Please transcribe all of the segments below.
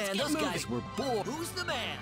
Man, those guys were bored. Who's the man?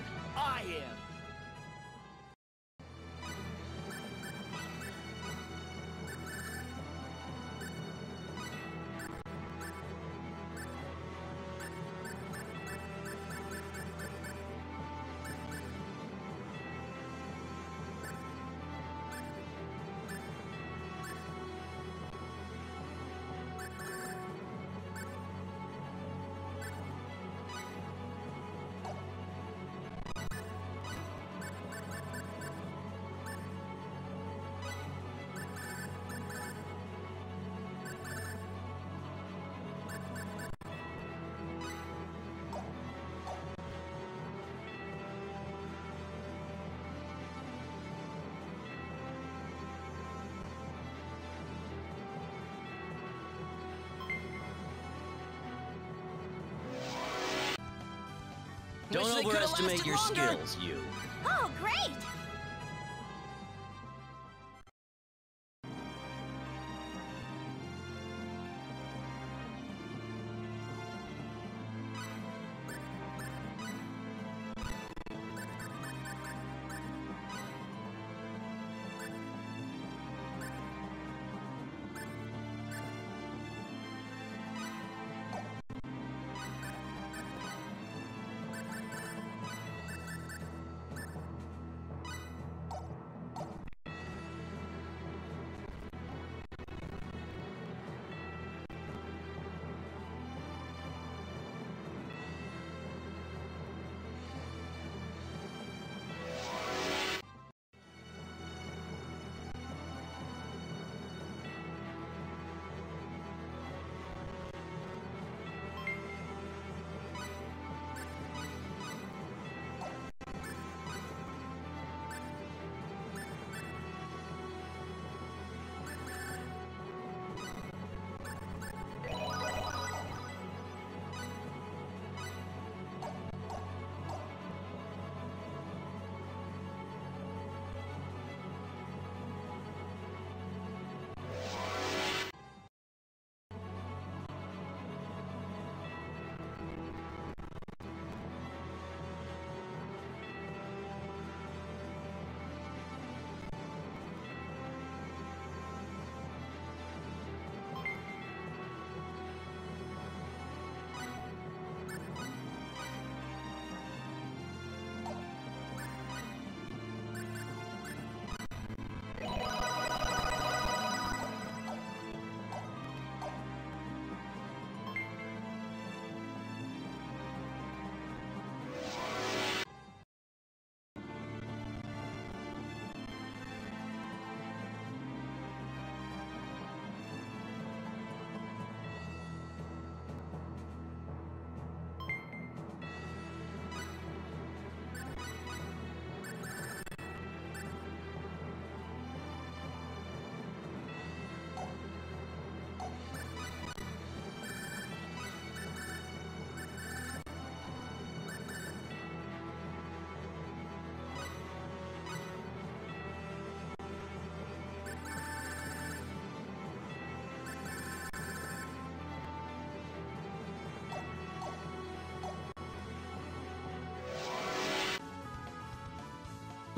Don't Wish overestimate your longer. skills, you. Oh, great!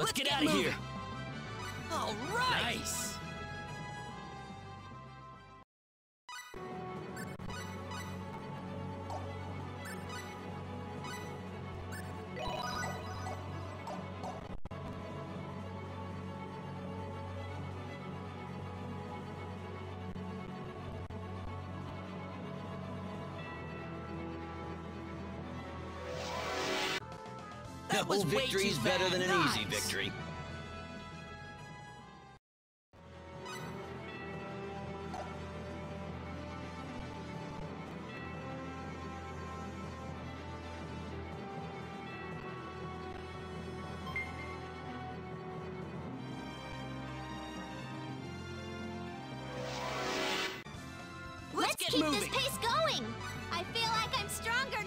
Let's, get, out of moving. here. All right. Nice. That no was way victory's too better bad. than an easy victory. Let's, get keep moving. this pace going! I feel like I'm stronger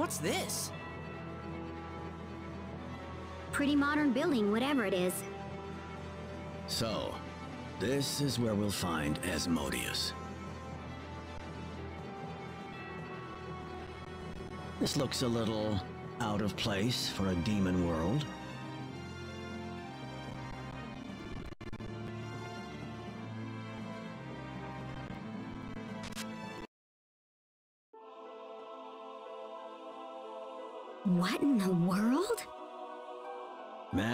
What's this? Pretty modern building, whatever it is. So, this is where we'll find Asmodeus. This looks a little out of place for a demon world.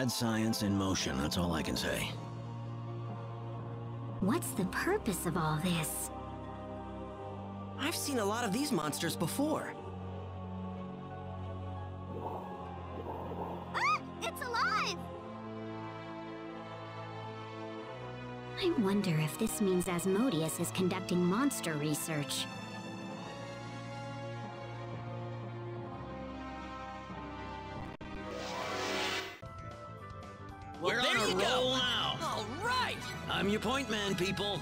Mad science in motion, that's all I can say. What's the purpose of all this? I've seen a lot of these monsters before. Ah! It's alive! I wonder if this means Asmodeus is conducting monster research. I'm your point man, people.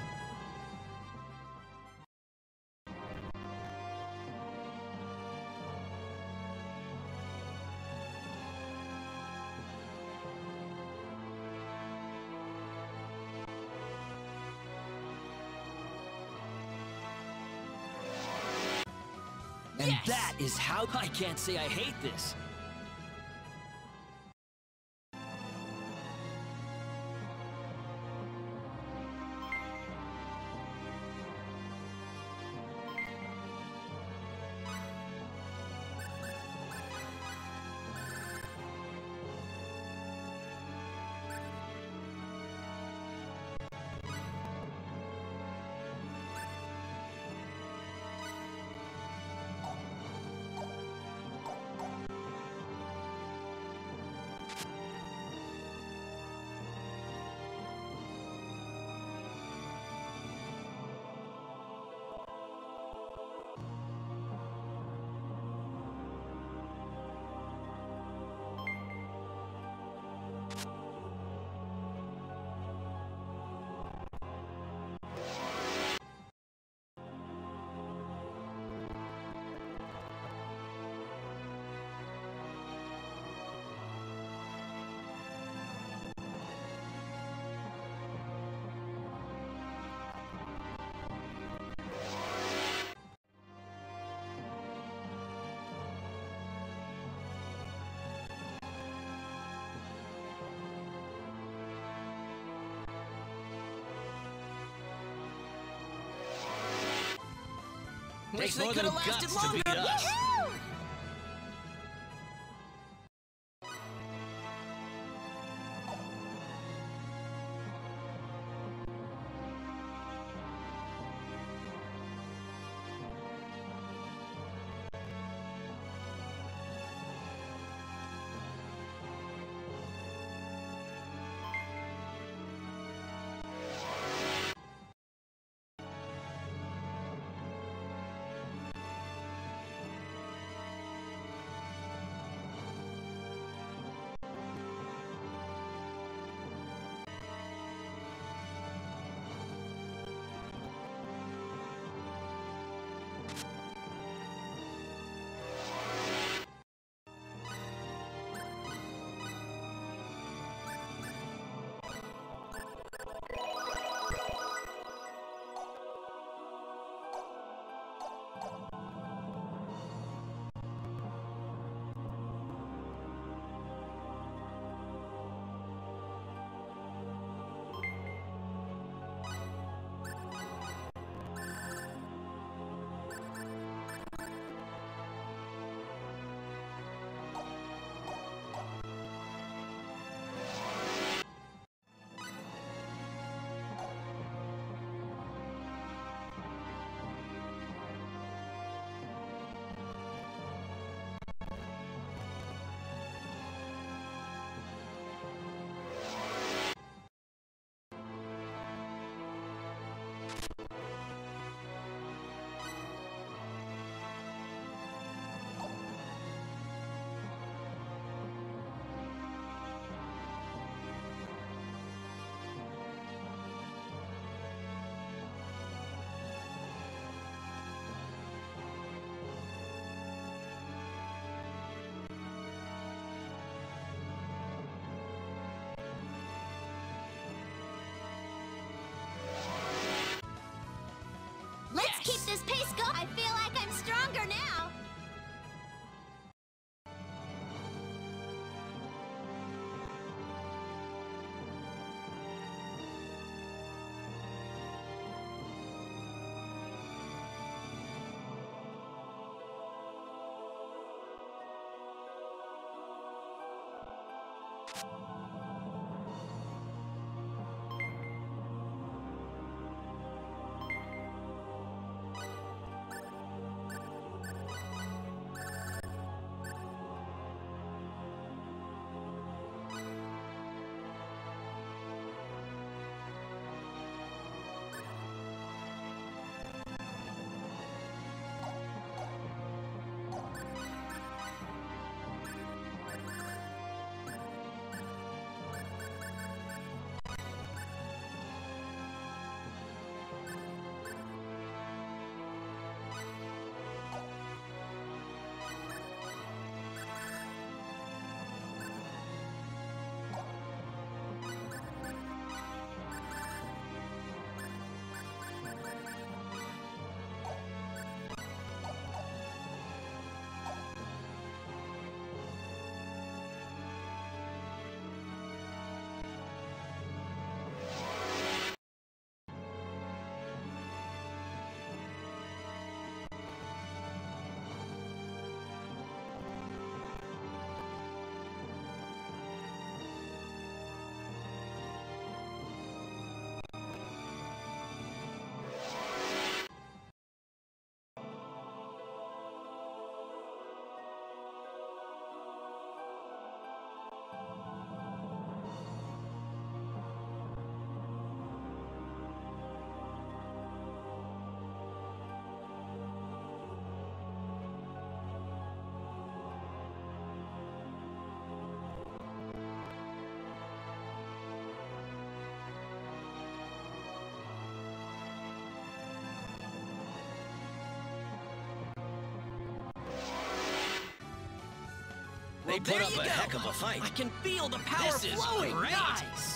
And that is how I can't say I hate this. Wish they could have lasted longer. Beat They Well, put up a go. heck of a fight. I can feel the power This is flowing. great. Nice.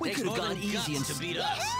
We could have gone easy and to beat us.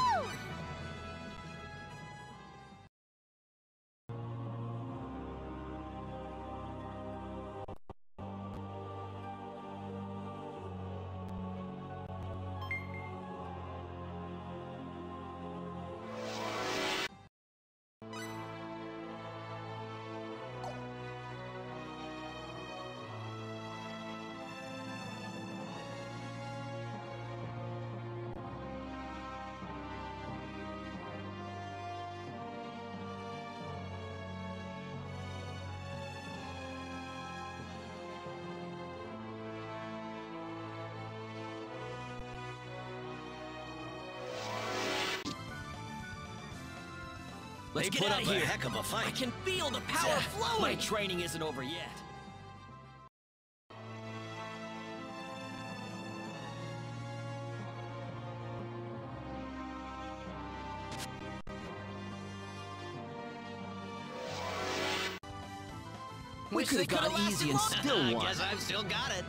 Let's get put out up of here. a heck of a I fight. I can feel the power Yeah, flowing. My training isn't over yet. We could have gone easy and still I won. guess I've still got it.